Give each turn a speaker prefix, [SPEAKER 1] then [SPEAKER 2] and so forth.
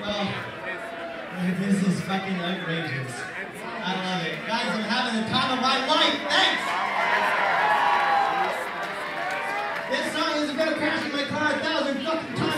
[SPEAKER 1] Well, this is fucking outrageous. I love it. Guys, I'm having the time of my life. Thanks! This song is gonna crash in my car a thousand fucking times.